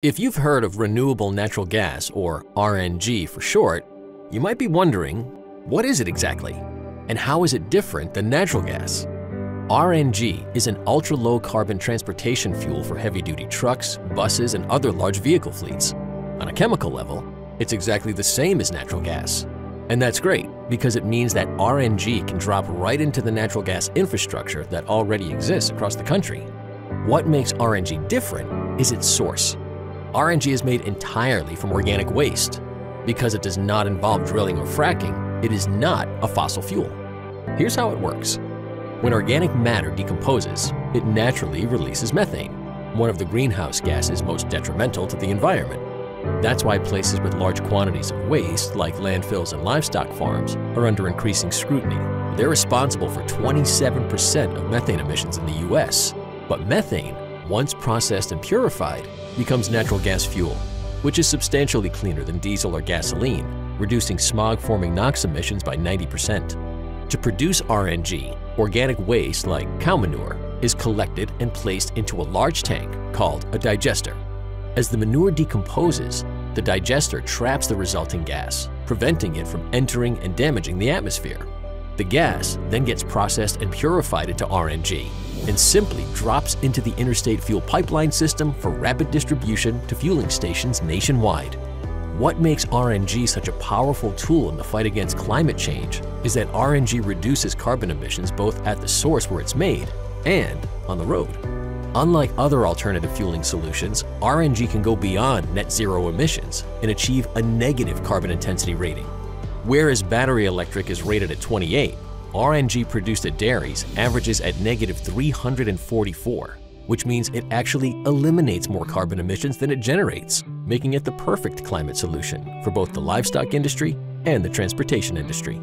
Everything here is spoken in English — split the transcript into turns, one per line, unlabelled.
If you've heard of renewable natural gas, or RNG for short, you might be wondering, what is it exactly? And how is it different than natural gas? RNG is an ultra-low carbon transportation fuel for heavy-duty trucks, buses, and other large vehicle fleets. On a chemical level, it's exactly the same as natural gas. And that's great, because it means that RNG can drop right into the natural gas infrastructure that already exists across the country. What makes RNG different is its source. RNG is made entirely from organic waste. Because it does not involve drilling or fracking, it is not a fossil fuel. Here's how it works. When organic matter decomposes, it naturally releases methane, one of the greenhouse gases most detrimental to the environment. That's why places with large quantities of waste, like landfills and livestock farms, are under increasing scrutiny. They're responsible for 27% of methane emissions in the US. But methane once processed and purified, becomes natural gas fuel, which is substantially cleaner than diesel or gasoline, reducing smog-forming NOx emissions by 90%. To produce RNG, organic waste like cow manure is collected and placed into a large tank called a digester. As the manure decomposes, the digester traps the resulting gas, preventing it from entering and damaging the atmosphere. The gas then gets processed and purified into RNG and simply drops into the interstate fuel pipeline system for rapid distribution to fueling stations nationwide. What makes RNG such a powerful tool in the fight against climate change is that RNG reduces carbon emissions both at the source where it's made and on the road. Unlike other alternative fueling solutions, RNG can go beyond net zero emissions and achieve a negative carbon intensity rating. Whereas battery electric is rated at 28, RNG produced at dairies averages at negative 344, which means it actually eliminates more carbon emissions than it generates, making it the perfect climate solution for both the livestock industry and the transportation industry.